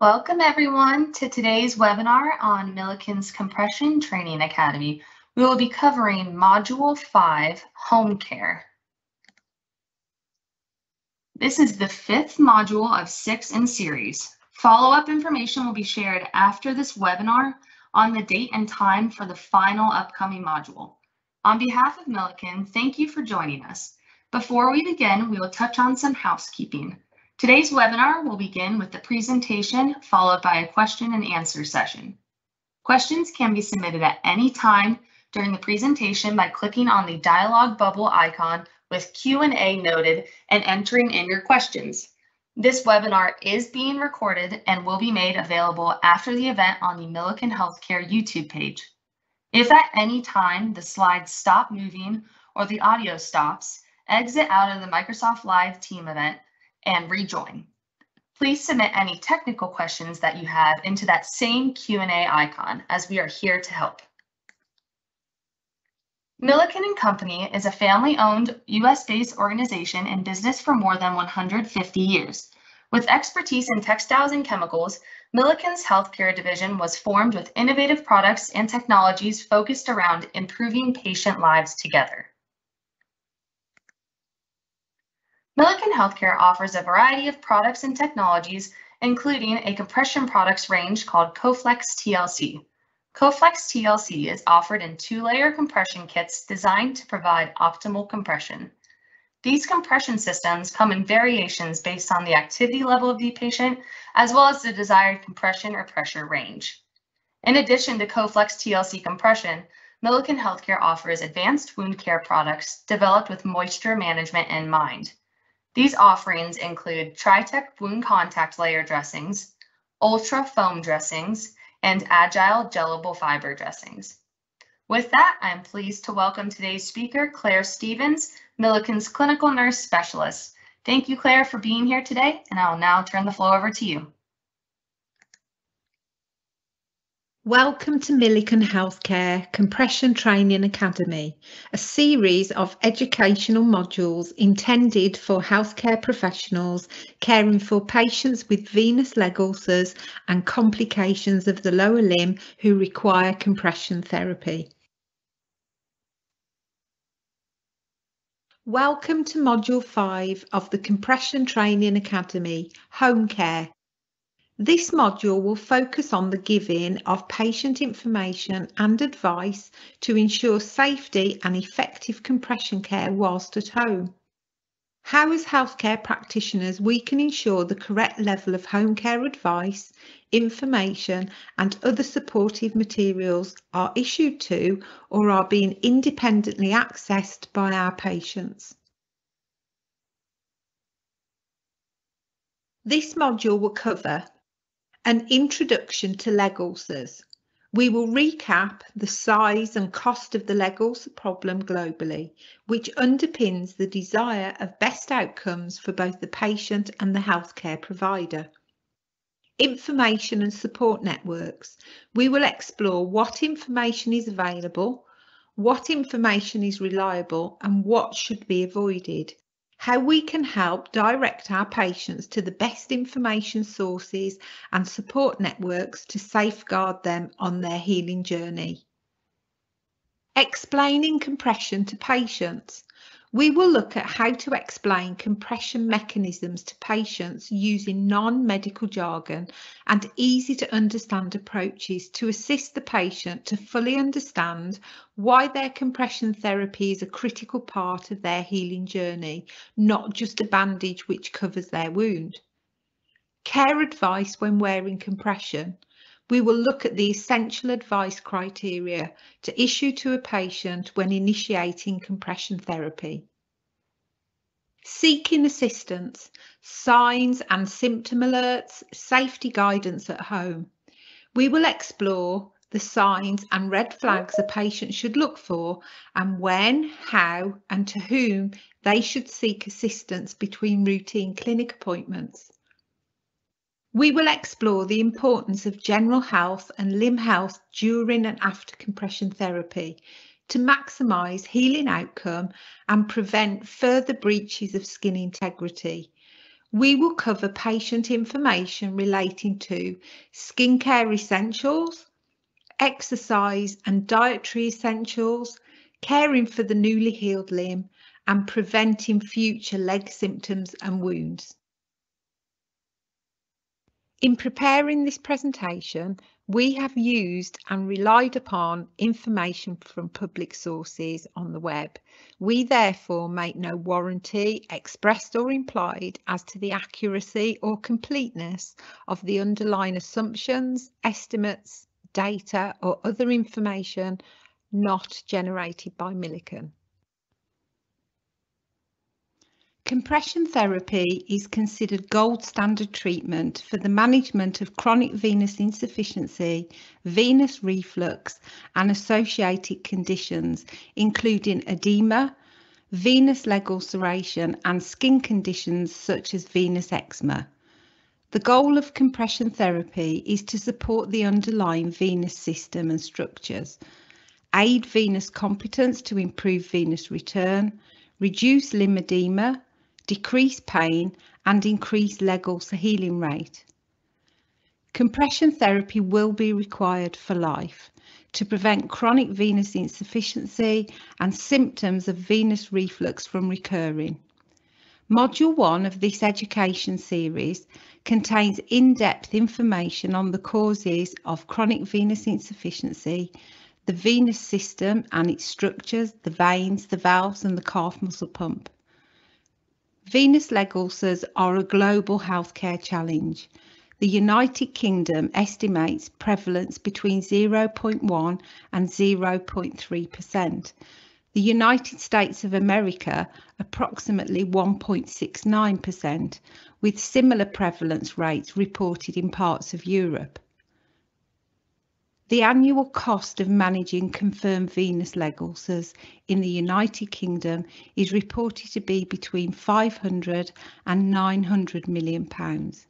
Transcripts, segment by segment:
Welcome everyone to today's webinar on Milliken's Compression Training Academy. We will be covering Module 5, Home Care. This is the fifth module of six in series. Follow-up information will be shared after this webinar on the date and time for the final upcoming module. On behalf of Milliken, thank you for joining us. Before we begin, we will touch on some housekeeping. Today's webinar will begin with the presentation followed by a question and answer session. Questions can be submitted at any time during the presentation by clicking on the dialog bubble icon with Q&A noted and entering in your questions. This webinar is being recorded and will be made available after the event on the Milliken Healthcare YouTube page. If at any time the slides stop moving or the audio stops, exit out of the Microsoft Live team event and rejoin. Please submit any technical questions that you have into that same Q&A icon as we are here to help. Milliken & Company is a family-owned U.S.-based organization in business for more than 150 years. With expertise in textiles and chemicals, Milliken's healthcare division was formed with innovative products and technologies focused around improving patient lives together. Milliken Healthcare offers a variety of products and technologies, including a compression products range called Coflex TLC. Coflex TLC is offered in two-layer compression kits designed to provide optimal compression. These compression systems come in variations based on the activity level of the patient, as well as the desired compression or pressure range. In addition to Coflex TLC compression, Milliken Healthcare offers advanced wound care products developed with moisture management in mind. These offerings include Tritec wound contact layer dressings, ultra foam dressings, and agile gelable fiber dressings. With that, I'm pleased to welcome today's speaker, Claire Stevens, Milliken's clinical nurse specialist. Thank you, Claire, for being here today, and I will now turn the floor over to you. Welcome to Milliken Healthcare Compression Training Academy, a series of educational modules intended for healthcare professionals caring for patients with venous leg ulcers and complications of the lower limb who require compression therapy. Welcome to Module 5 of the Compression Training Academy, Home Care, this module will focus on the giving of patient information and advice to ensure safety and effective compression care whilst at home. How as healthcare practitioners we can ensure the correct level of home care advice, information and other supportive materials are issued to or are being independently accessed by our patients. This module will cover an introduction to leg ulcers. We will recap the size and cost of the leg ulcer problem globally, which underpins the desire of best outcomes for both the patient and the healthcare provider. Information and support networks. We will explore what information is available, what information is reliable and what should be avoided how we can help direct our patients to the best information sources and support networks to safeguard them on their healing journey. Explaining compression to patients. We will look at how to explain compression mechanisms to patients using non-medical jargon and easy to understand approaches to assist the patient to fully understand why their compression therapy is a critical part of their healing journey, not just a bandage which covers their wound. Care advice when wearing compression. We will look at the essential advice criteria to issue to a patient when initiating compression therapy. Seeking assistance, signs and symptom alerts, safety guidance at home. We will explore the signs and red flags a patient should look for and when, how and to whom they should seek assistance between routine clinic appointments. We will explore the importance of general health and limb health during and after compression therapy to maximise healing outcome and prevent further breaches of skin integrity. We will cover patient information relating to skincare essentials, exercise and dietary essentials, caring for the newly healed limb and preventing future leg symptoms and wounds. In preparing this presentation, we have used and relied upon information from public sources on the web. We therefore make no warranty, expressed or implied, as to the accuracy or completeness of the underlying assumptions, estimates, data or other information not generated by Milliken. Compression therapy is considered gold standard treatment for the management of chronic venous insufficiency, venous reflux and associated conditions including edema, venous leg ulceration and skin conditions such as venous eczema. The goal of compression therapy is to support the underlying venous system and structures, aid venous competence to improve venous return, reduce limb edema, decrease pain and increase leg ulcer healing rate. Compression therapy will be required for life to prevent chronic venous insufficiency and symptoms of venous reflux from recurring. Module 1 of this education series contains in-depth information on the causes of chronic venous insufficiency, the venous system and its structures, the veins, the valves and the calf muscle pump. Venous leg ulcers are a global healthcare challenge. The United Kingdom estimates prevalence between 0.1 and 0.3%. The United States of America approximately 1.69%, with similar prevalence rates reported in parts of Europe. The annual cost of managing confirmed venous leg ulcers in the United Kingdom is reported to be between 500 and 900 million pounds.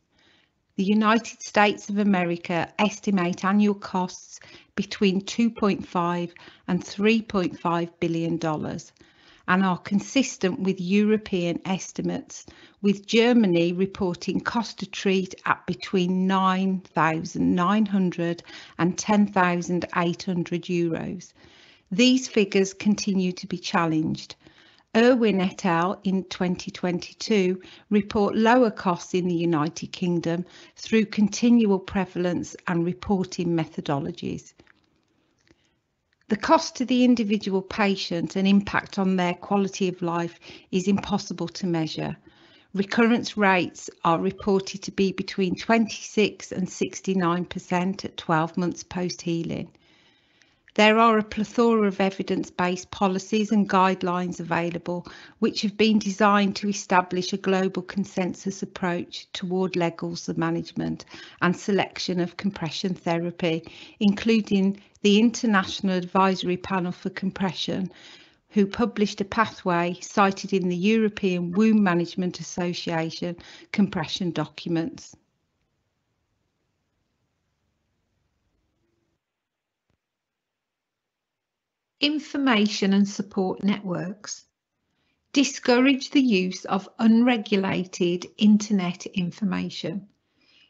The United States of America estimate annual costs between 2.5 and 3.5 billion dollars and are consistent with European estimates, with Germany reporting cost to treat at between 9,900 and 10,800 euros. These figures continue to be challenged. Irwin et al. in 2022 report lower costs in the United Kingdom through continual prevalence and reporting methodologies. The cost to the individual patient and impact on their quality of life is impossible to measure. Recurrence rates are reported to be between 26 and 69% at 12 months post healing. There are a plethora of evidence-based policies and guidelines available which have been designed to establish a global consensus approach toward leg ulcer management and selection of compression therapy, including the International Advisory Panel for Compression, who published a pathway cited in the European Wound Management Association compression documents. Information and support networks. Discourage the use of unregulated internet information.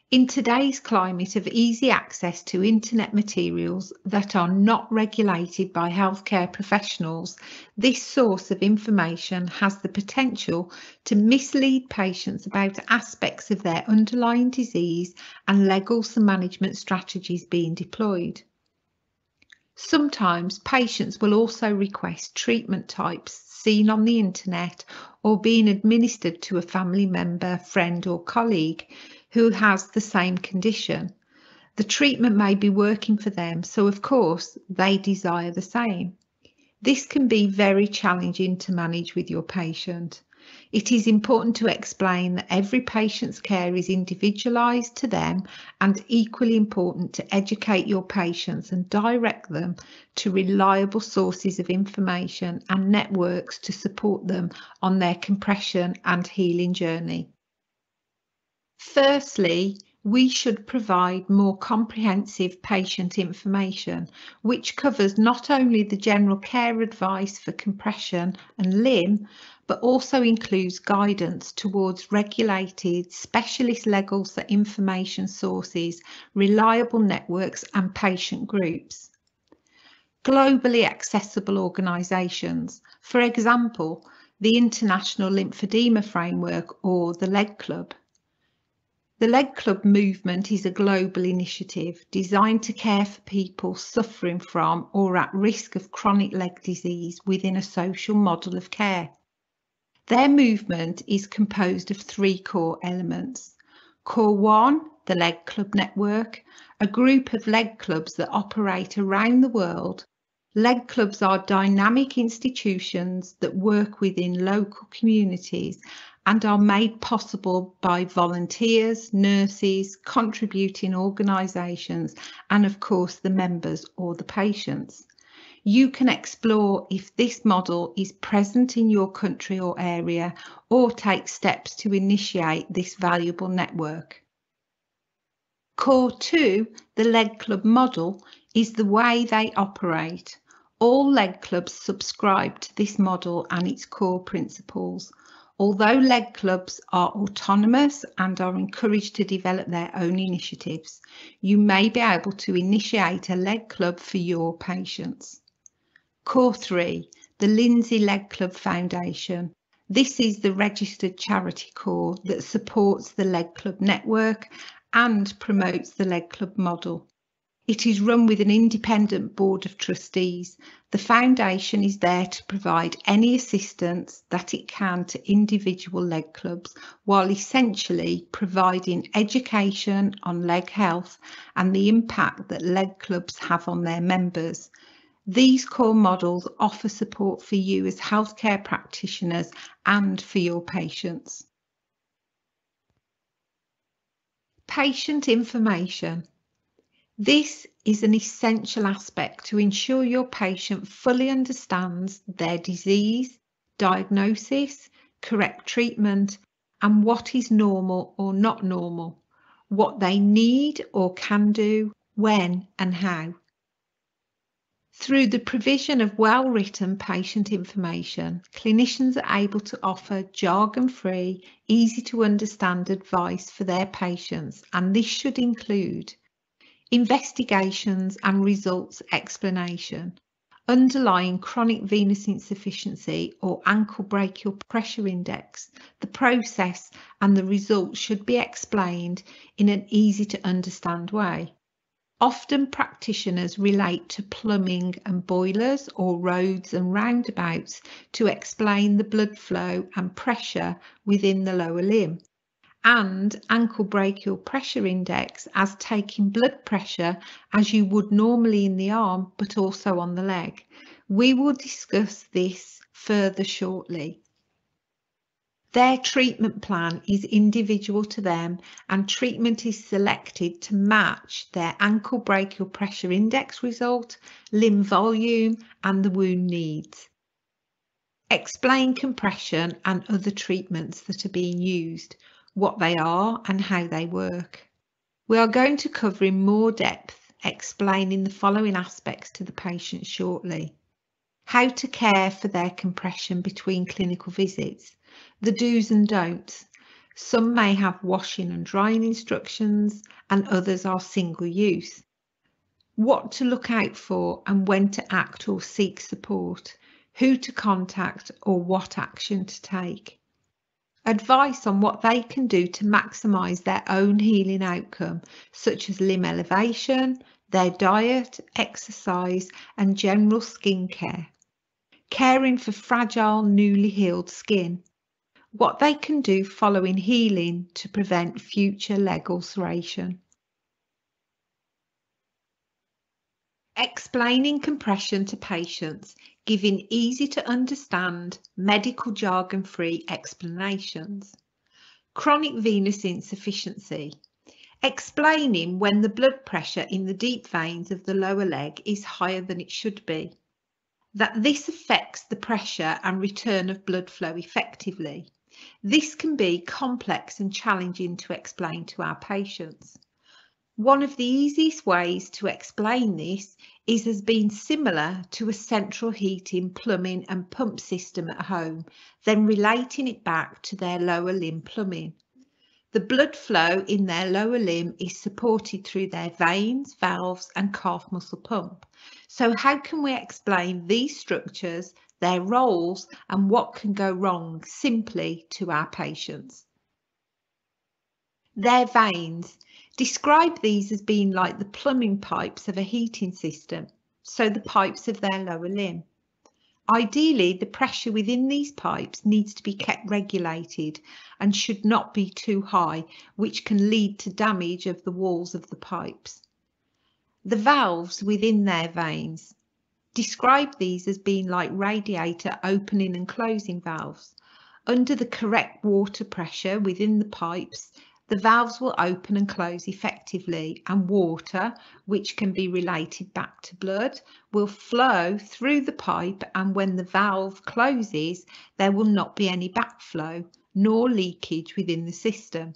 In today's climate of easy access to internet materials that are not regulated by healthcare professionals, this source of information has the potential to mislead patients about aspects of their underlying disease and legal management strategies being deployed. Sometimes patients will also request treatment types seen on the internet or being administered to a family member, friend or colleague who has the same condition. The treatment may be working for them, so of course they desire the same. This can be very challenging to manage with your patient. It is important to explain that every patient's care is individualised to them and equally important to educate your patients and direct them to reliable sources of information and networks to support them on their compression and healing journey. Firstly, we should provide more comprehensive patient information, which covers not only the general care advice for compression and limb, but also includes guidance towards regulated specialist legal information sources, reliable networks and patient groups. Globally accessible organisations, for example, the International Lymphedema Framework or the Leg Club. The Leg Club movement is a global initiative designed to care for people suffering from or at risk of chronic leg disease within a social model of care. Their movement is composed of three core elements. Core 1, the Leg Club Network, a group of leg clubs that operate around the world. Leg clubs are dynamic institutions that work within local communities and are made possible by volunteers, nurses, contributing organisations, and of course the members or the patients. You can explore if this model is present in your country or area or take steps to initiate this valuable network. Core 2, the leg club model, is the way they operate. All leg clubs subscribe to this model and its core principles. Although leg clubs are autonomous and are encouraged to develop their own initiatives, you may be able to initiate a leg club for your patients. Core 3, the Lindsay Leg Club Foundation. This is the registered charity core that supports the Leg Club network and promotes the Leg Club model. It is run with an independent board of trustees. The foundation is there to provide any assistance that it can to individual leg clubs while essentially providing education on leg health and the impact that leg clubs have on their members. These core models offer support for you as healthcare practitioners and for your patients. Patient information. This is an essential aspect to ensure your patient fully understands their disease, diagnosis, correct treatment, and what is normal or not normal, what they need or can do, when and how. Through the provision of well-written patient information, clinicians are able to offer jargon-free, easy to understand advice for their patients and this should include investigations and results explanation, underlying chronic venous insufficiency or ankle brachial pressure index, the process and the results should be explained in an easy to understand way. Often practitioners relate to plumbing and boilers or roads and roundabouts to explain the blood flow and pressure within the lower limb and ankle brachial pressure index as taking blood pressure as you would normally in the arm but also on the leg. We will discuss this further shortly. Their treatment plan is individual to them and treatment is selected to match their ankle brachial pressure index result, limb volume and the wound needs. Explain compression and other treatments that are being used what they are and how they work. We are going to cover in more depth explaining the following aspects to the patient shortly. How to care for their compression between clinical visits, the do's and don'ts, Some may have washing and drying instructions and others are single use. What to look out for and when to act or seek support, who to contact or what action to take. Advice on what they can do to maximise their own healing outcome, such as limb elevation, their diet, exercise and general skincare. Caring for fragile, newly healed skin. What they can do following healing to prevent future leg ulceration. Explaining compression to patients, giving easy to understand, medical jargon free explanations. Chronic venous insufficiency. Explaining when the blood pressure in the deep veins of the lower leg is higher than it should be. That this affects the pressure and return of blood flow effectively. This can be complex and challenging to explain to our patients. One of the easiest ways to explain this is as being similar to a central heating, plumbing and pump system at home, then relating it back to their lower limb plumbing. The blood flow in their lower limb is supported through their veins, valves and calf muscle pump. So how can we explain these structures, their roles and what can go wrong simply to our patients? Their veins. Describe these as being like the plumbing pipes of a heating system, so the pipes of their lower limb. Ideally, the pressure within these pipes needs to be kept regulated and should not be too high, which can lead to damage of the walls of the pipes. The valves within their veins. Describe these as being like radiator opening and closing valves. Under the correct water pressure within the pipes, the valves will open and close effectively and water, which can be related back to blood, will flow through the pipe and when the valve closes, there will not be any backflow nor leakage within the system.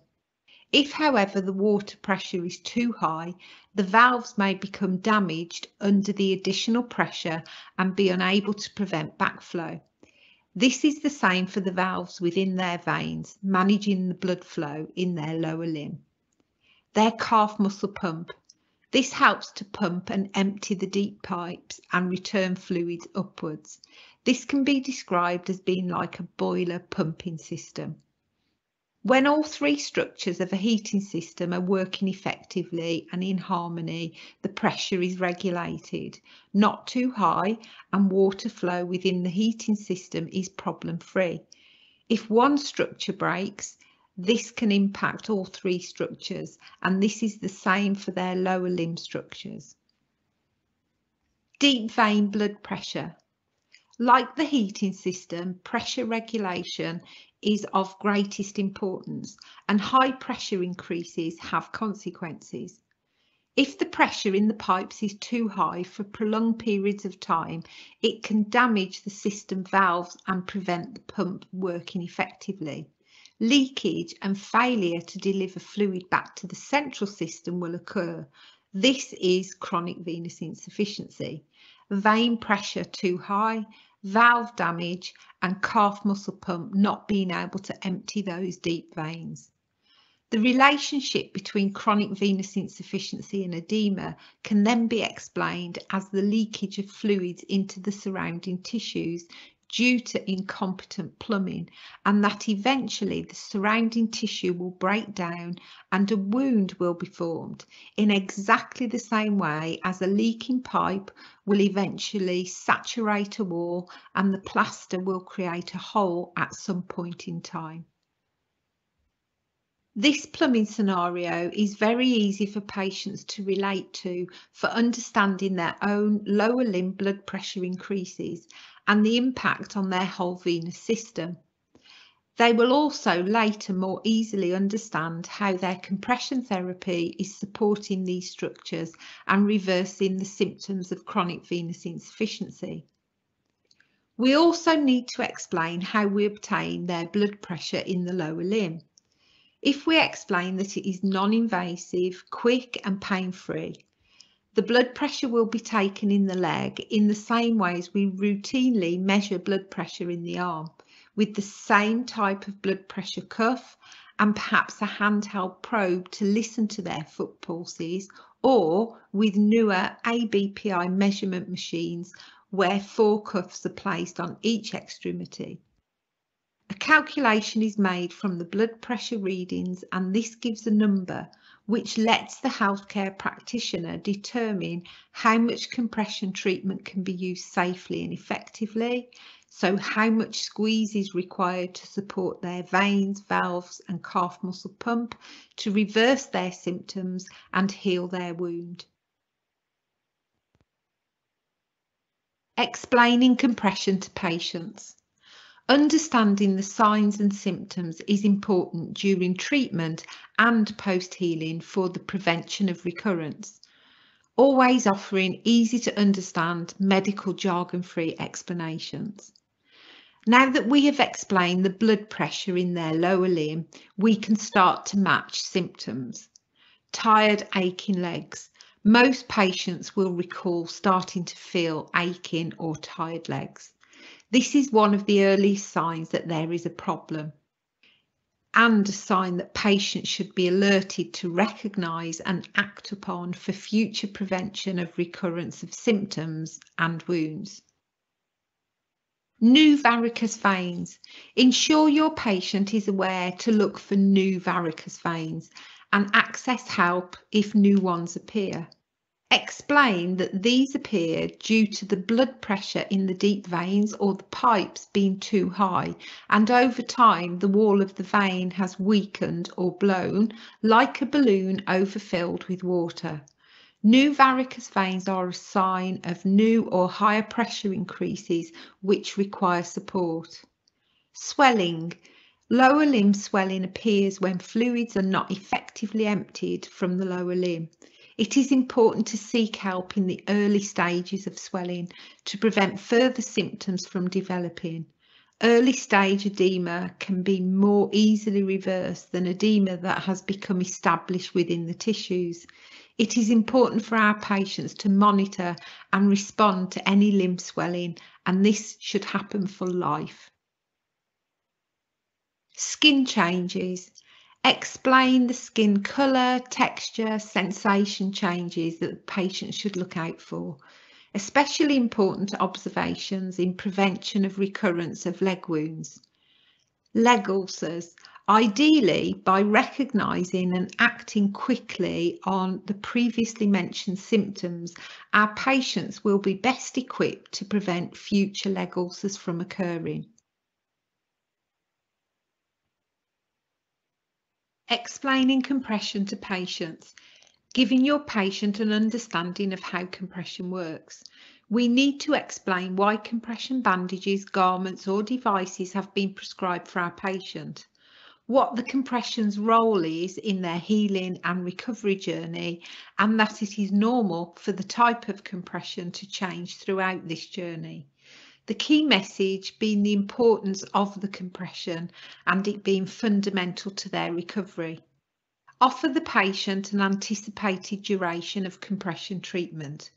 If, however, the water pressure is too high, the valves may become damaged under the additional pressure and be unable to prevent backflow. This is the same for the valves within their veins, managing the blood flow in their lower limb. Their calf muscle pump. This helps to pump and empty the deep pipes and return fluids upwards. This can be described as being like a boiler pumping system. When all three structures of a heating system are working effectively and in harmony, the pressure is regulated, not too high, and water flow within the heating system is problem free. If one structure breaks, this can impact all three structures, and this is the same for their lower limb structures. Deep vein blood pressure. Like the heating system, pressure regulation is of greatest importance and high pressure increases have consequences. If the pressure in the pipes is too high for prolonged periods of time, it can damage the system valves and prevent the pump working effectively. Leakage and failure to deliver fluid back to the central system will occur. This is chronic venous insufficiency. Vein pressure too high, valve damage and calf muscle pump not being able to empty those deep veins. The relationship between chronic venous insufficiency and edema can then be explained as the leakage of fluids into the surrounding tissues due to incompetent plumbing and that eventually the surrounding tissue will break down and a wound will be formed in exactly the same way as a leaking pipe will eventually saturate a wall and the plaster will create a hole at some point in time. This plumbing scenario is very easy for patients to relate to for understanding their own lower limb blood pressure increases and the impact on their whole venous system. They will also later more easily understand how their compression therapy is supporting these structures and reversing the symptoms of chronic venous insufficiency. We also need to explain how we obtain their blood pressure in the lower limb. If we explain that it is non-invasive, quick and pain-free, the blood pressure will be taken in the leg in the same way as we routinely measure blood pressure in the arm with the same type of blood pressure cuff and perhaps a handheld probe to listen to their foot pulses or with newer ABPI measurement machines where four cuffs are placed on each extremity. A calculation is made from the blood pressure readings and this gives a number which lets the healthcare practitioner determine how much compression treatment can be used safely and effectively, so how much squeeze is required to support their veins, valves and calf muscle pump to reverse their symptoms and heal their wound. Explaining compression to patients. Understanding the signs and symptoms is important during treatment and post-healing for the prevention of recurrence. Always offering easy to understand medical jargon-free explanations. Now that we have explained the blood pressure in their lower limb, we can start to match symptoms. Tired, aching legs. Most patients will recall starting to feel aching or tired legs. This is one of the early signs that there is a problem and a sign that patients should be alerted to recognise and act upon for future prevention of recurrence of symptoms and wounds. New varicose veins. Ensure your patient is aware to look for new varicose veins and access help if new ones appear explain that these appear due to the blood pressure in the deep veins or the pipes being too high and over time the wall of the vein has weakened or blown like a balloon overfilled with water. New varicose veins are a sign of new or higher pressure increases which require support. Swelling. Lower limb swelling appears when fluids are not effectively emptied from the lower limb. It is important to seek help in the early stages of swelling to prevent further symptoms from developing. Early stage edema can be more easily reversed than edema that has become established within the tissues. It is important for our patients to monitor and respond to any limb swelling and this should happen for life. Skin changes. Explain the skin colour, texture, sensation changes that the patient should look out for. Especially important observations in prevention of recurrence of leg wounds. Leg ulcers, ideally by recognising and acting quickly on the previously mentioned symptoms, our patients will be best equipped to prevent future leg ulcers from occurring. Explaining compression to patients. Giving your patient an understanding of how compression works. We need to explain why compression bandages, garments or devices have been prescribed for our patient. What the compression's role is in their healing and recovery journey and that it is normal for the type of compression to change throughout this journey. The key message being the importance of the compression and it being fundamental to their recovery. Offer the patient an anticipated duration of compression treatment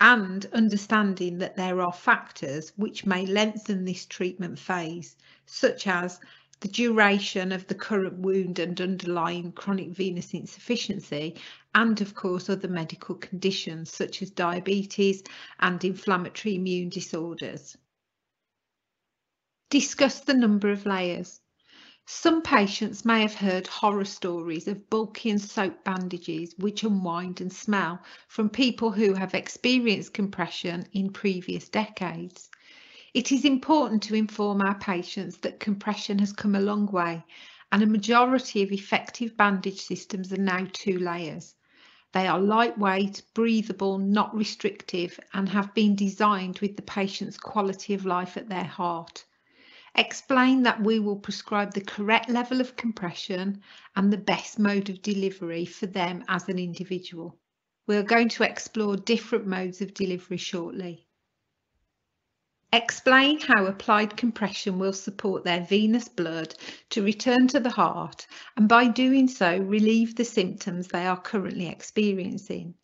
and understanding that there are factors which may lengthen this treatment phase, such as the duration of the current wound and underlying chronic venous insufficiency, and of course other medical conditions such as diabetes and inflammatory immune disorders. Discuss the number of layers. Some patients may have heard horror stories of bulky and soaked bandages which unwind and smell from people who have experienced compression in previous decades. It is important to inform our patients that compression has come a long way and a majority of effective bandage systems are now two layers. They are lightweight, breathable, not restrictive and have been designed with the patient's quality of life at their heart. Explain that we will prescribe the correct level of compression and the best mode of delivery for them as an individual. We are going to explore different modes of delivery shortly. Explain how applied compression will support their venous blood to return to the heart and by doing so relieve the symptoms they are currently experiencing.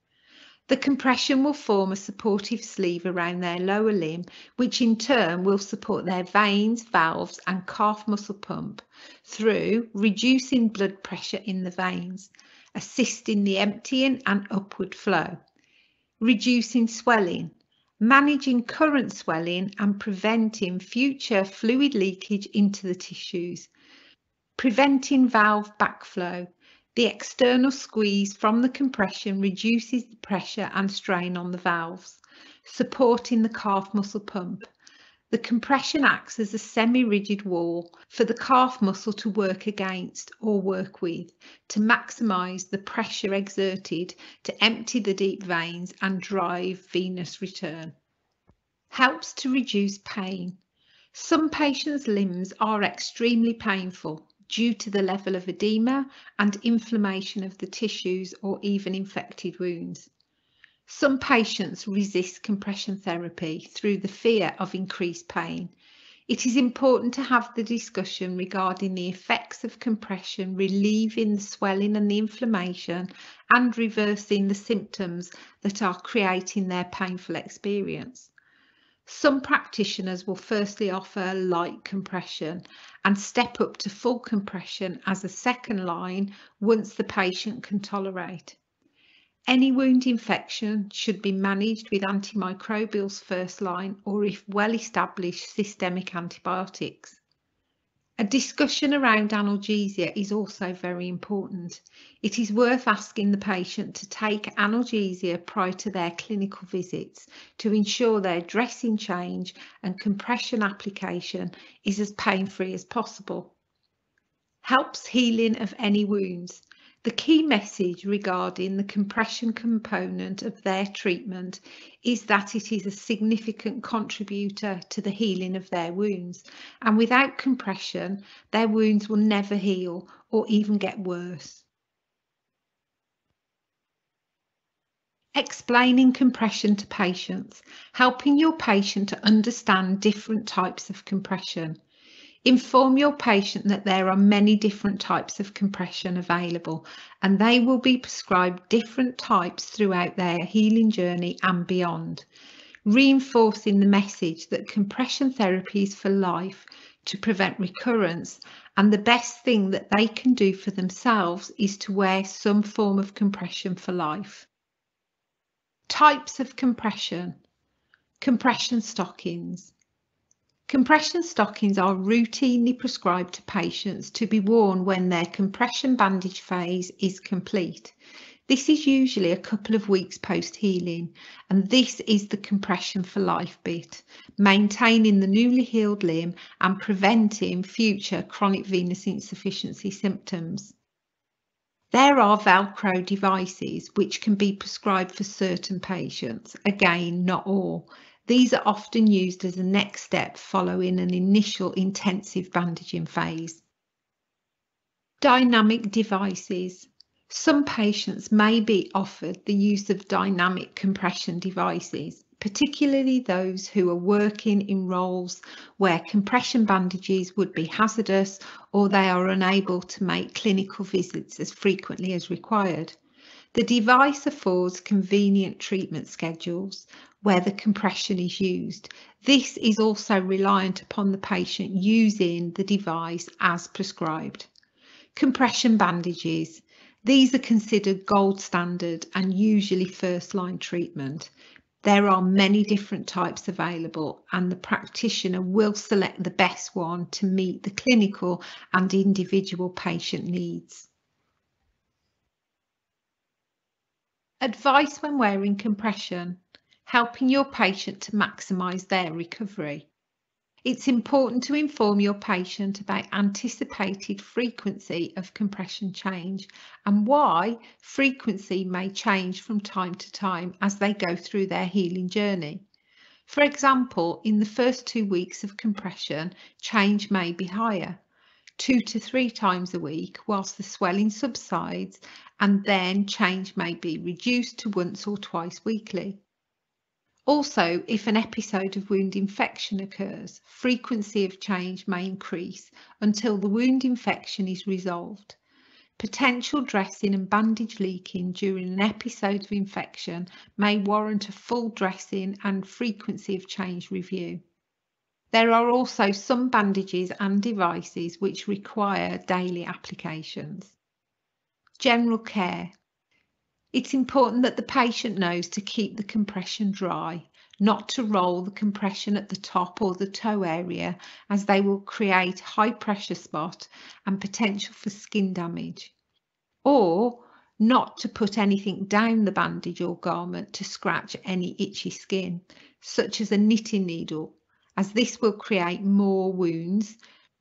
The compression will form a supportive sleeve around their lower limb, which in turn will support their veins, valves and calf muscle pump through reducing blood pressure in the veins, assisting the emptying and upward flow, reducing swelling, managing current swelling and preventing future fluid leakage into the tissues, preventing valve backflow, the external squeeze from the compression reduces the pressure and strain on the valves, supporting the calf muscle pump. The compression acts as a semi-rigid wall for the calf muscle to work against or work with to maximise the pressure exerted to empty the deep veins and drive venous return. Helps to reduce pain. Some patients' limbs are extremely painful due to the level of edema and inflammation of the tissues or even infected wounds. Some patients resist compression therapy through the fear of increased pain. It is important to have the discussion regarding the effects of compression relieving the swelling and the inflammation and reversing the symptoms that are creating their painful experience. Some practitioners will firstly offer light compression and step up to full compression as a second line once the patient can tolerate. Any wound infection should be managed with antimicrobials first line or if well established systemic antibiotics. A discussion around analgesia is also very important. It is worth asking the patient to take analgesia prior to their clinical visits to ensure their dressing change and compression application is as pain-free as possible. Helps healing of any wounds. The key message regarding the compression component of their treatment is that it is a significant contributor to the healing of their wounds and without compression their wounds will never heal or even get worse. Explaining compression to patients, helping your patient to understand different types of compression. Inform your patient that there are many different types of compression available and they will be prescribed different types throughout their healing journey and beyond. Reinforcing the message that compression therapy is for life to prevent recurrence and the best thing that they can do for themselves is to wear some form of compression for life. Types of compression. Compression stockings. Compression stockings are routinely prescribed to patients to be worn when their compression bandage phase is complete. This is usually a couple of weeks post healing, and this is the compression for life bit, maintaining the newly healed limb and preventing future chronic venous insufficiency symptoms. There are Velcro devices which can be prescribed for certain patients, again, not all. These are often used as a next step following an initial intensive bandaging phase. Dynamic devices. Some patients may be offered the use of dynamic compression devices, particularly those who are working in roles where compression bandages would be hazardous or they are unable to make clinical visits as frequently as required. The device affords convenient treatment schedules where the compression is used. This is also reliant upon the patient using the device as prescribed. Compression bandages. These are considered gold standard and usually first line treatment. There are many different types available and the practitioner will select the best one to meet the clinical and individual patient needs. Advice when wearing compression, helping your patient to maximise their recovery. It's important to inform your patient about anticipated frequency of compression change and why frequency may change from time to time as they go through their healing journey. For example, in the first two weeks of compression, change may be higher, two to three times a week whilst the swelling subsides and then change may be reduced to once or twice weekly. Also, if an episode of wound infection occurs, frequency of change may increase until the wound infection is resolved. Potential dressing and bandage leaking during an episode of infection may warrant a full dressing and frequency of change review. There are also some bandages and devices which require daily applications. General care. It's important that the patient knows to keep the compression dry, not to roll the compression at the top or the toe area as they will create high pressure spot and potential for skin damage. Or not to put anything down the bandage or garment to scratch any itchy skin, such as a knitting needle as this will create more wounds.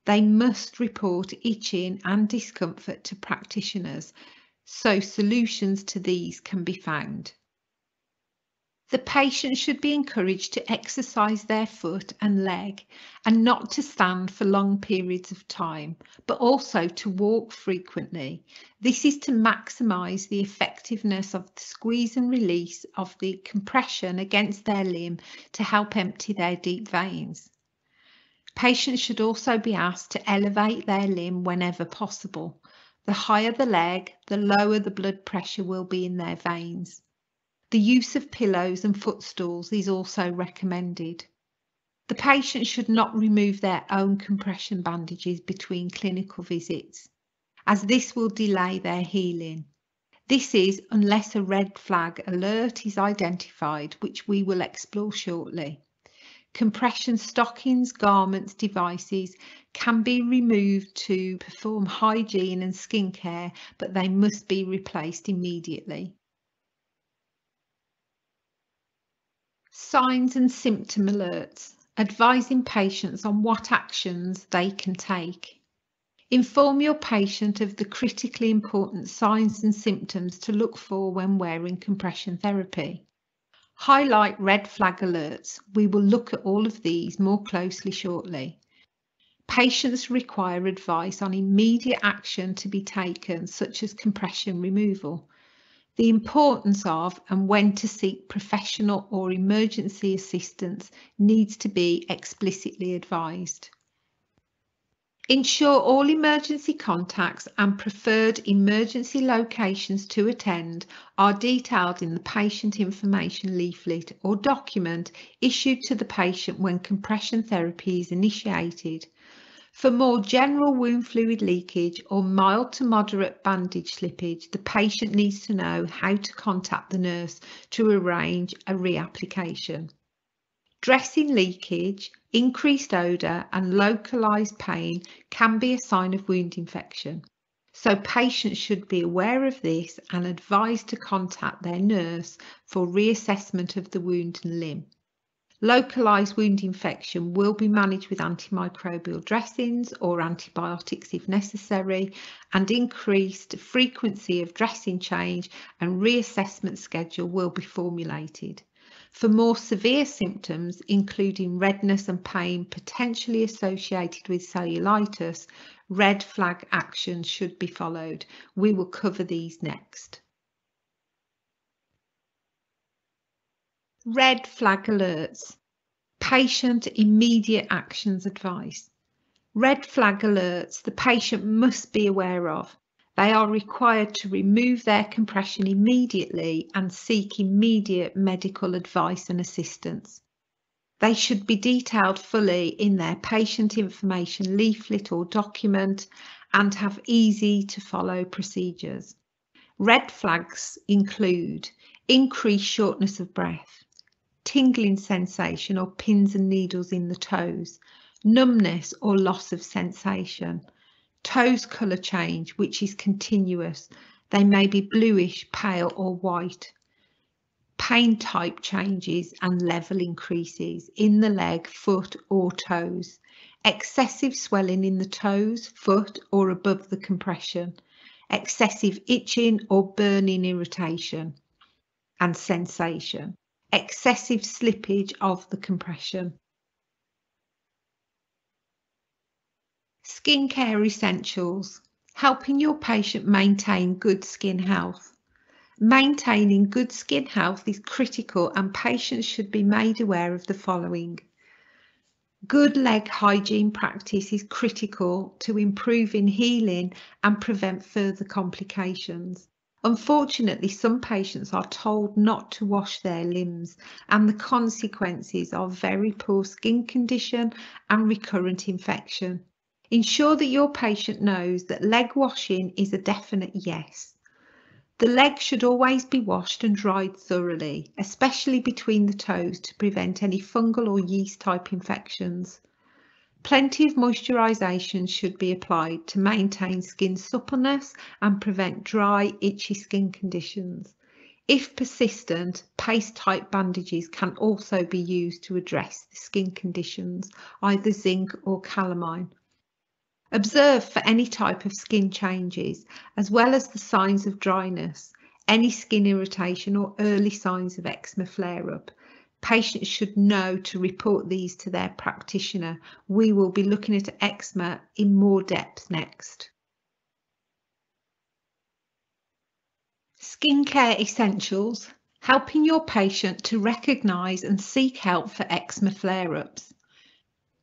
They must report itching and discomfort to practitioners so solutions to these can be found. The patient should be encouraged to exercise their foot and leg and not to stand for long periods of time, but also to walk frequently. This is to maximise the effectiveness of the squeeze and release of the compression against their limb to help empty their deep veins. Patients should also be asked to elevate their limb whenever possible. The higher the leg, the lower the blood pressure will be in their veins. The use of pillows and footstools is also recommended. The patient should not remove their own compression bandages between clinical visits, as this will delay their healing. This is unless a red flag alert is identified, which we will explore shortly. Compression stockings, garments, devices can be removed to perform hygiene and skincare, but they must be replaced immediately. Signs and symptom alerts, advising patients on what actions they can take. Inform your patient of the critically important signs and symptoms to look for when wearing compression therapy. Highlight red flag alerts. We will look at all of these more closely shortly. Patients require advice on immediate action to be taken, such as compression removal the importance of and when to seek professional or emergency assistance needs to be explicitly advised. Ensure all emergency contacts and preferred emergency locations to attend are detailed in the patient information leaflet or document issued to the patient when compression therapy is initiated for more general wound fluid leakage or mild to moderate bandage slippage, the patient needs to know how to contact the nurse to arrange a reapplication. Dressing leakage, increased odour and localised pain can be a sign of wound infection. So patients should be aware of this and advised to contact their nurse for reassessment of the wound and limb. Localised wound infection will be managed with antimicrobial dressings or antibiotics if necessary, and increased frequency of dressing change and reassessment schedule will be formulated. For more severe symptoms, including redness and pain potentially associated with cellulitis, red flag actions should be followed. We will cover these next. Red flag alerts. Patient immediate actions advice. Red flag alerts the patient must be aware of. They are required to remove their compression immediately and seek immediate medical advice and assistance. They should be detailed fully in their patient information leaflet or document and have easy to follow procedures. Red flags include increased shortness of breath, tingling sensation or pins and needles in the toes, numbness or loss of sensation, toes colour change which is continuous, they may be bluish, pale or white, pain type changes and level increases in the leg, foot or toes, excessive swelling in the toes, foot or above the compression, excessive itching or burning irritation and sensation excessive slippage of the compression. Skincare essentials, helping your patient maintain good skin health. Maintaining good skin health is critical and patients should be made aware of the following. Good leg hygiene practice is critical to improving healing and prevent further complications. Unfortunately, some patients are told not to wash their limbs and the consequences are very poor skin condition and recurrent infection. Ensure that your patient knows that leg washing is a definite yes. The leg should always be washed and dried thoroughly, especially between the toes to prevent any fungal or yeast type infections. Plenty of moisturisation should be applied to maintain skin suppleness and prevent dry, itchy skin conditions. If persistent, paste type bandages can also be used to address the skin conditions, either zinc or calamine. Observe for any type of skin changes, as well as the signs of dryness, any skin irritation or early signs of eczema flare-up. Patients should know to report these to their practitioner. We will be looking at eczema in more depth next. Skincare essentials, helping your patient to recognise and seek help for eczema flare-ups.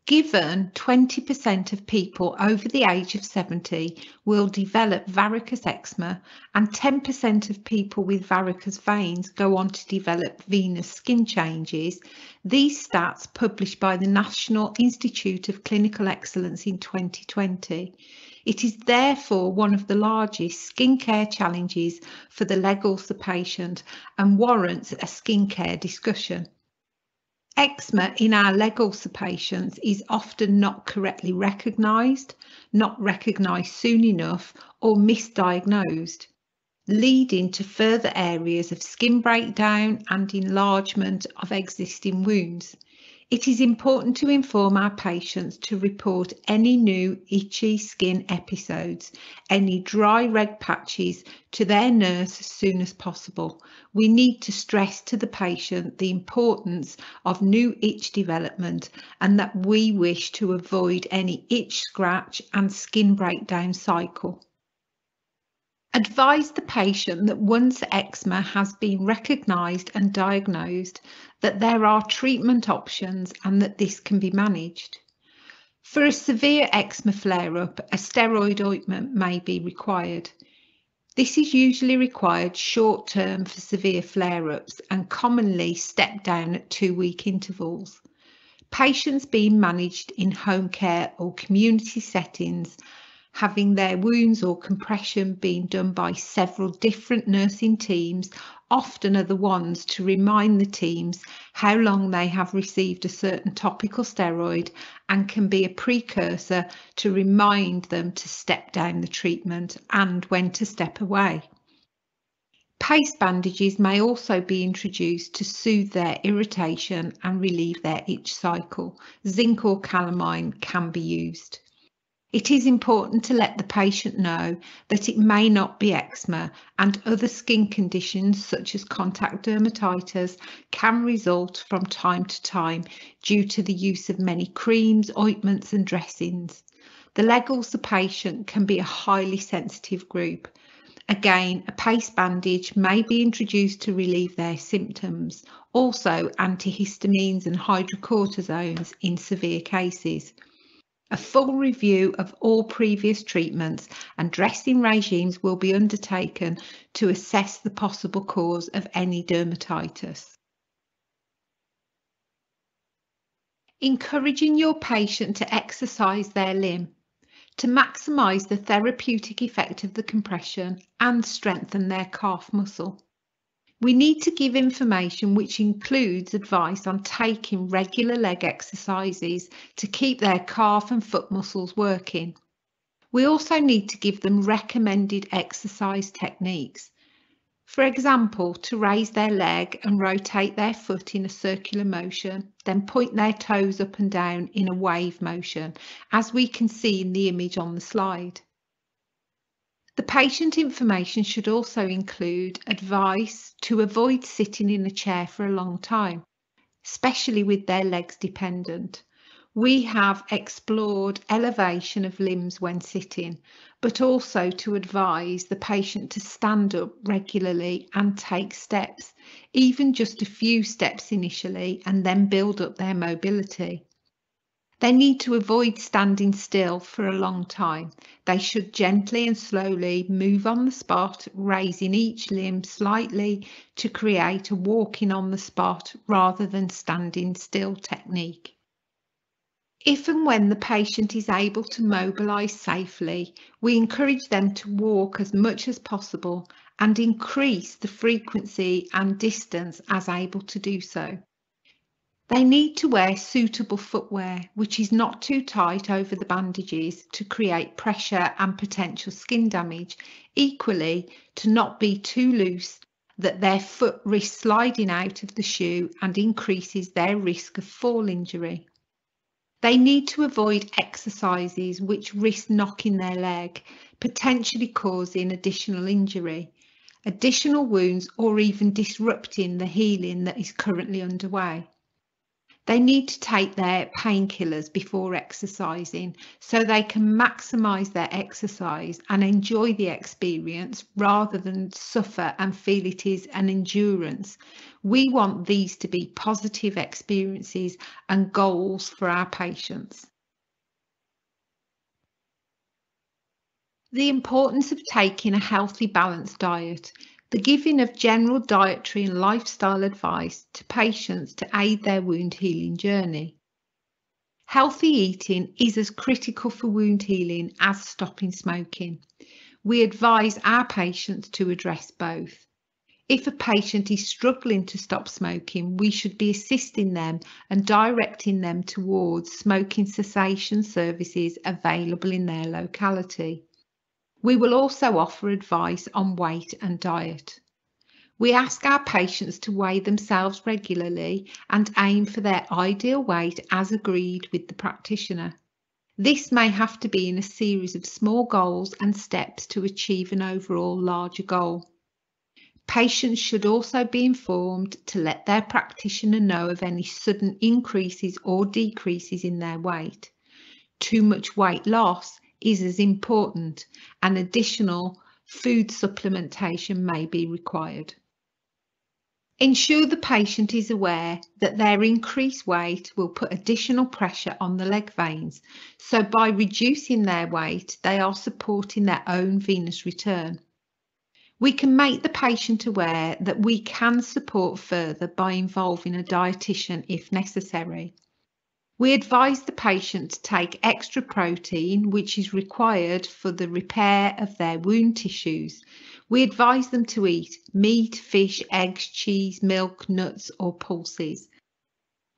Given 20% of people over the age of 70 will develop varicose eczema and 10% of people with varicose veins go on to develop venous skin changes, these stats published by the National Institute of Clinical Excellence in 2020. It is therefore one of the largest skincare challenges for the leg ulcer patient and warrants a skincare discussion. Eczema in our leg ulcer patients is often not correctly recognised, not recognised soon enough, or misdiagnosed, leading to further areas of skin breakdown and enlargement of existing wounds. It is important to inform our patients to report any new itchy skin episodes, any dry red patches to their nurse as soon as possible. We need to stress to the patient the importance of new itch development and that we wish to avoid any itch scratch and skin breakdown cycle. Advise the patient that once eczema has been recognised and diagnosed, that there are treatment options and that this can be managed. For a severe eczema flare-up, a steroid ointment may be required. This is usually required short term for severe flare-ups and commonly stepped down at two week intervals. Patients being managed in home care or community settings having their wounds or compression being done by several different nursing teams often are the ones to remind the teams how long they have received a certain topical steroid and can be a precursor to remind them to step down the treatment and when to step away. Paste bandages may also be introduced to soothe their irritation and relieve their itch cycle. Zinc or calamine can be used. It is important to let the patient know that it may not be eczema and other skin conditions such as contact dermatitis can result from time to time due to the use of many creams, ointments and dressings. The leg ulcer patient can be a highly sensitive group. Again, a paste bandage may be introduced to relieve their symptoms, also antihistamines and hydrocortisones in severe cases. A full review of all previous treatments and dressing regimes will be undertaken to assess the possible cause of any dermatitis. Encouraging your patient to exercise their limb to maximise the therapeutic effect of the compression and strengthen their calf muscle. We need to give information which includes advice on taking regular leg exercises to keep their calf and foot muscles working. We also need to give them recommended exercise techniques. For example, to raise their leg and rotate their foot in a circular motion, then point their toes up and down in a wave motion, as we can see in the image on the slide. The patient information should also include advice to avoid sitting in a chair for a long time, especially with their legs dependent. We have explored elevation of limbs when sitting, but also to advise the patient to stand up regularly and take steps, even just a few steps initially, and then build up their mobility. They need to avoid standing still for a long time. They should gently and slowly move on the spot, raising each limb slightly to create a walking on the spot rather than standing still technique. If and when the patient is able to mobilise safely, we encourage them to walk as much as possible and increase the frequency and distance as able to do so. They need to wear suitable footwear, which is not too tight over the bandages to create pressure and potential skin damage, equally to not be too loose that their foot risks sliding out of the shoe and increases their risk of fall injury. They need to avoid exercises which risk knocking their leg, potentially causing additional injury, additional wounds or even disrupting the healing that is currently underway. They need to take their painkillers before exercising so they can maximise their exercise and enjoy the experience rather than suffer and feel it is an endurance. We want these to be positive experiences and goals for our patients. The importance of taking a healthy balanced diet the giving of general dietary and lifestyle advice to patients to aid their wound healing journey. Healthy eating is as critical for wound healing as stopping smoking. We advise our patients to address both. If a patient is struggling to stop smoking, we should be assisting them and directing them towards smoking cessation services available in their locality. We will also offer advice on weight and diet. We ask our patients to weigh themselves regularly and aim for their ideal weight as agreed with the practitioner. This may have to be in a series of small goals and steps to achieve an overall larger goal. Patients should also be informed to let their practitioner know of any sudden increases or decreases in their weight. Too much weight loss is as important and additional food supplementation may be required. Ensure the patient is aware that their increased weight will put additional pressure on the leg veins, so by reducing their weight, they are supporting their own venous return. We can make the patient aware that we can support further by involving a dietitian if necessary. We advise the patient to take extra protein, which is required for the repair of their wound tissues. We advise them to eat meat, fish, eggs, cheese, milk, nuts, or pulses.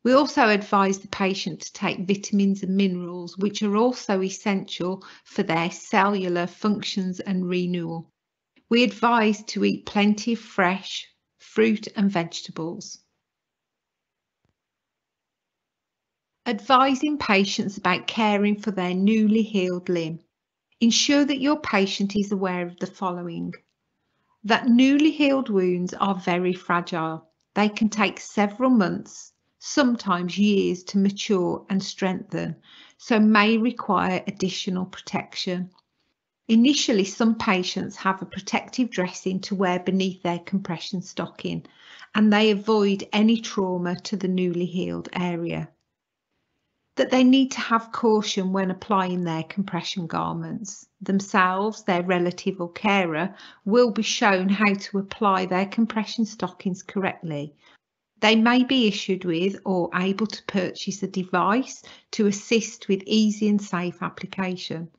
We also advise the patient to take vitamins and minerals, which are also essential for their cellular functions and renewal. We advise to eat plenty of fresh fruit and vegetables. Advising patients about caring for their newly healed limb. Ensure that your patient is aware of the following. That newly healed wounds are very fragile. They can take several months, sometimes years to mature and strengthen, so may require additional protection. Initially, some patients have a protective dressing to wear beneath their compression stocking and they avoid any trauma to the newly healed area that they need to have caution when applying their compression garments. Themselves, their relative or carer will be shown how to apply their compression stockings correctly. They may be issued with or able to purchase a device to assist with easy and safe application.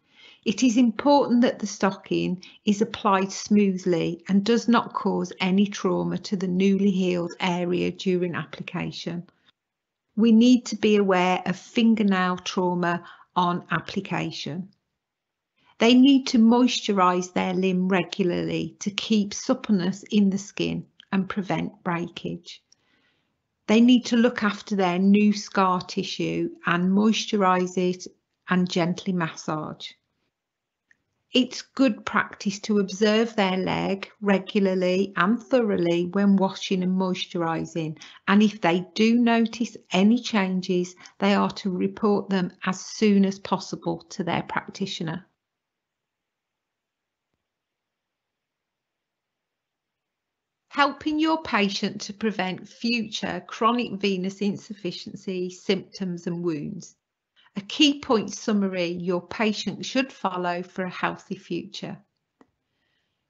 It is important that the stocking is applied smoothly and does not cause any trauma to the newly healed area during application we need to be aware of fingernail trauma on application. They need to moisturise their limb regularly to keep suppleness in the skin and prevent breakage. They need to look after their new scar tissue and moisturise it and gently massage. It's good practice to observe their leg regularly and thoroughly when washing and moisturising and if they do notice any changes they are to report them as soon as possible to their practitioner. Helping your patient to prevent future chronic venous insufficiency symptoms and wounds. A key point summary your patient should follow for a healthy future.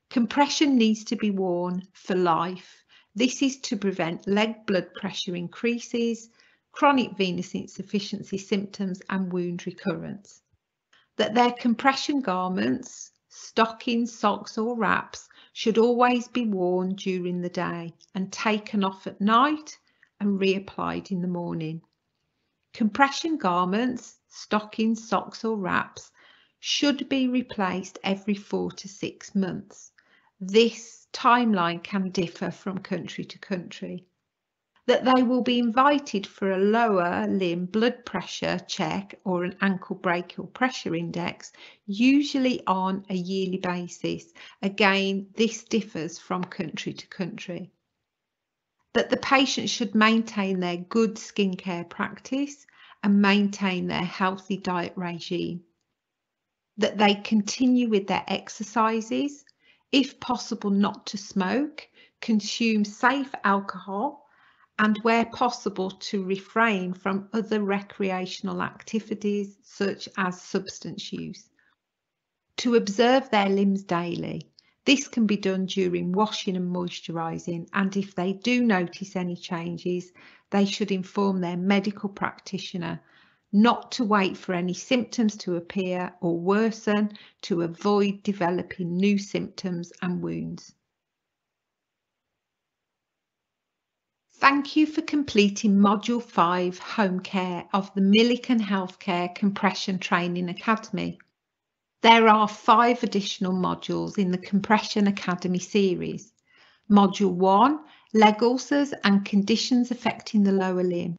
Compression needs to be worn for life. This is to prevent leg blood pressure increases, chronic venous insufficiency symptoms and wound recurrence. That their compression garments, stockings, socks or wraps should always be worn during the day and taken off at night and reapplied in the morning. Compression garments, stockings, socks or wraps should be replaced every four to six months. This timeline can differ from country to country. That they will be invited for a lower limb blood pressure check or an ankle brachial pressure index, usually on a yearly basis. Again, this differs from country to country that the patient should maintain their good skincare practice and maintain their healthy diet regime. That they continue with their exercises, if possible not to smoke, consume safe alcohol and where possible to refrain from other recreational activities such as substance use. To observe their limbs daily, this can be done during washing and moisturising and if they do notice any changes, they should inform their medical practitioner not to wait for any symptoms to appear or worsen to avoid developing new symptoms and wounds. Thank you for completing Module 5 Home Care of the Milliken Healthcare Compression Training Academy. There are five additional modules in the Compression Academy series. Module 1, Leg ulcers and conditions affecting the lower limb.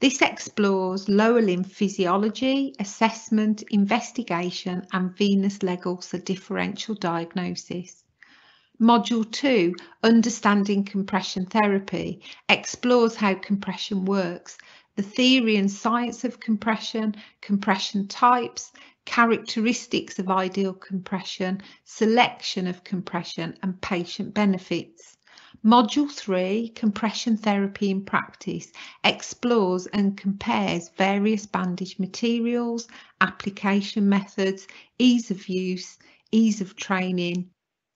This explores lower limb physiology, assessment, investigation and venous leg ulcer differential diagnosis. Module 2, Understanding Compression Therapy, explores how compression works, the theory and science of compression, compression types, characteristics of ideal compression, selection of compression and patient benefits. Module 3, Compression Therapy in Practice, explores and compares various bandage materials, application methods, ease of use, ease of training,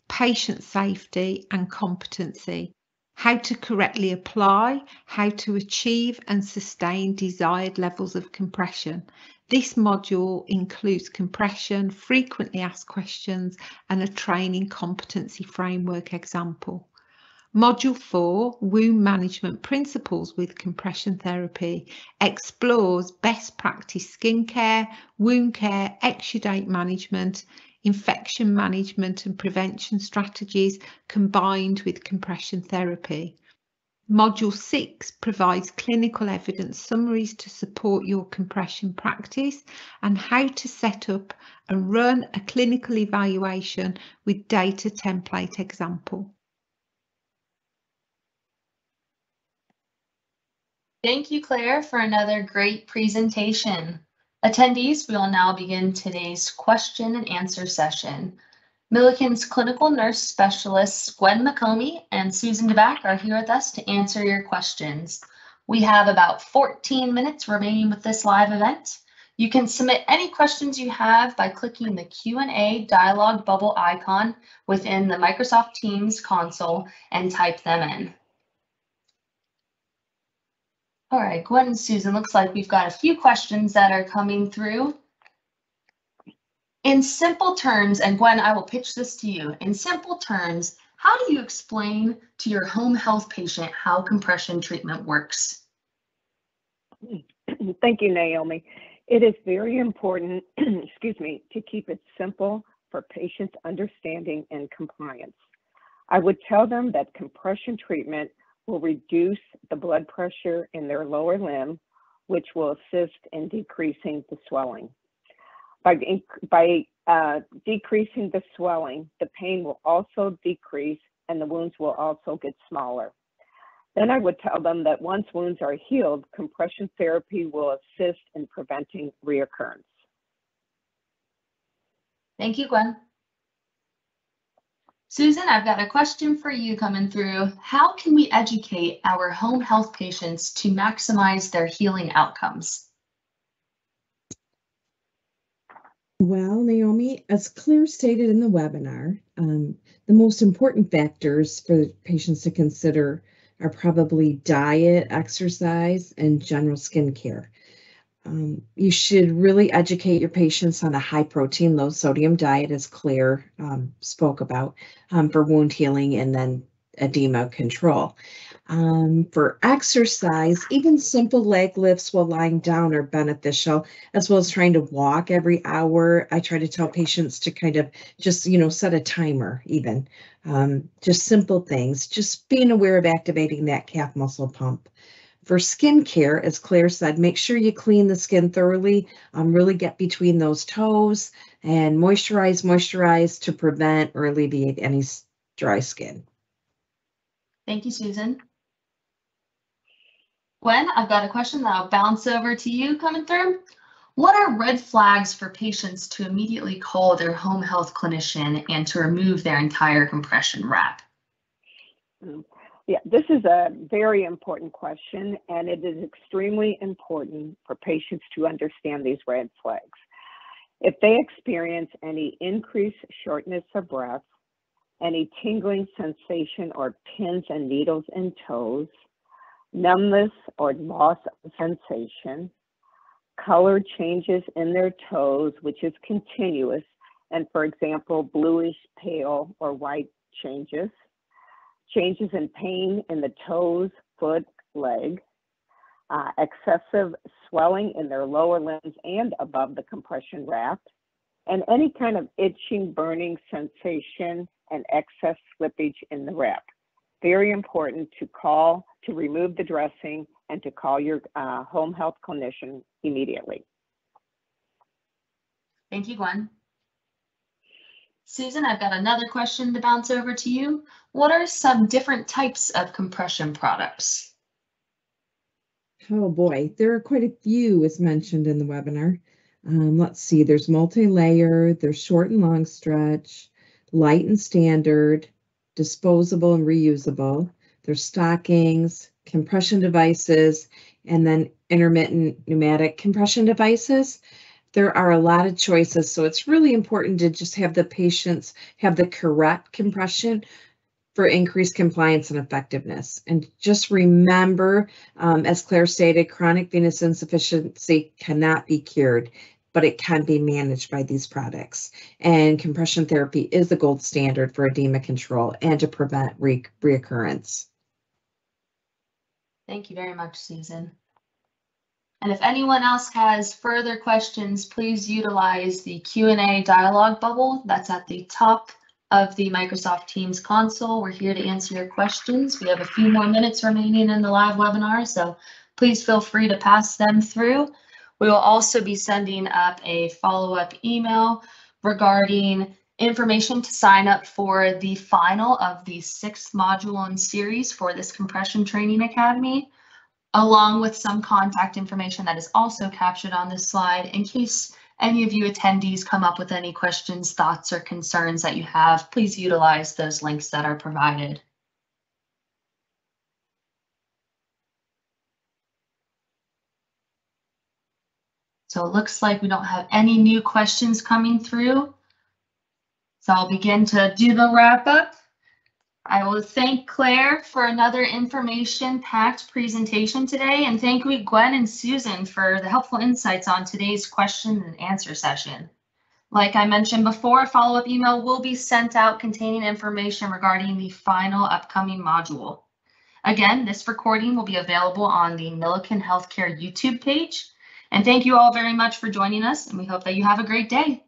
patient safety and competency, how to correctly apply, how to achieve and sustain desired levels of compression, this module includes compression, frequently asked questions and a training competency framework example. Module 4, Wound Management Principles with Compression Therapy, explores best practice skincare, wound care, exudate management, infection management and prevention strategies combined with compression therapy. Module 6 provides clinical evidence summaries to support your compression practice and how to set up and run a clinical evaluation with data template example. Thank you, Claire, for another great presentation. Attendees, we will now begin today's question and answer session. Milliken's clinical nurse specialists Gwen McComey and Susan DeBack are here with us to answer your questions. We have about 14 minutes remaining with this live event. You can submit any questions you have by clicking the Q&A dialog bubble icon within the Microsoft Teams console and type them in. All right, Gwen and Susan, looks like we've got a few questions that are coming through. In simple terms, and Gwen, I will pitch this to you. In simple terms, how do you explain to your home health patient how compression treatment works? Thank you, Naomi. It is very important, excuse me, to keep it simple for patients' understanding and compliance. I would tell them that compression treatment will reduce the blood pressure in their lower limb, which will assist in decreasing the swelling. By, by uh, decreasing the swelling, the pain will also decrease and the wounds will also get smaller. Then I would tell them that once wounds are healed, compression therapy will assist in preventing reoccurrence. Thank you, Gwen. Susan, I've got a question for you coming through. How can we educate our home health patients to maximize their healing outcomes? Well, Naomi, as Claire stated in the webinar, um, the most important factors for patients to consider are probably diet, exercise, and general skincare. Um, you should really educate your patients on a high protein, low sodium diet, as Claire um, spoke about, um, for wound healing and then edema control. Um, for exercise, even simple leg lifts while lying down are beneficial, as well as trying to walk every hour. I try to tell patients to kind of just, you know, set a timer, even um, just simple things, just being aware of activating that calf muscle pump. For skincare, as Claire said, make sure you clean the skin thoroughly, um, really get between those toes and moisturize, moisturize to prevent or alleviate any dry skin. Thank you, Susan. Gwen, I've got a question that I'll bounce over to you coming through. What are red flags for patients to immediately call their home health clinician and to remove their entire compression wrap? Yeah, this is a very important question, and it is extremely important for patients to understand these red flags. If they experience any increased shortness of breath, any tingling sensation or pins and needles in toes, numbness or loss of sensation, color changes in their toes, which is continuous, and for example, bluish, pale, or white changes, changes in pain in the toes, foot, leg, uh, excessive swelling in their lower limbs and above the compression wrap, and any kind of itching, burning sensation and excess slippage in the wrap very important to call to remove the dressing and to call your uh, home health clinician immediately. Thank you, Gwen. Susan, I've got another question to bounce over to you. What are some different types of compression products? Oh boy, there are quite a few as mentioned in the webinar. Um, let's see, there's multi-layer, there's short and long stretch, light and standard, disposable and reusable. There's stockings, compression devices, and then intermittent pneumatic compression devices. There are a lot of choices, so it's really important to just have the patients have the correct compression for increased compliance and effectiveness. And just remember, um, as Claire stated, chronic venous insufficiency cannot be cured but it can be managed by these products. And compression therapy is the gold standard for edema control and to prevent re reoccurrence. Thank you very much, Susan. And if anyone else has further questions, please utilize the Q&A dialog bubble that's at the top of the Microsoft Teams console. We're here to answer your questions. We have a few more minutes remaining in the live webinar, so please feel free to pass them through. We will also be sending up a follow-up email regarding information to sign up for the final of the sixth module in series for this Compression Training Academy, along with some contact information that is also captured on this slide in case any of you attendees come up with any questions, thoughts, or concerns that you have, please utilize those links that are provided. So it looks like we don't have any new questions coming through. So I'll begin to do the wrap up. I will thank Claire for another information-packed presentation today, and thank you Gwen and Susan for the helpful insights on today's question and answer session. Like I mentioned before, a follow-up email will be sent out containing information regarding the final upcoming module. Again, this recording will be available on the Milliken Healthcare YouTube page, and thank you all very much for joining us, and we hope that you have a great day.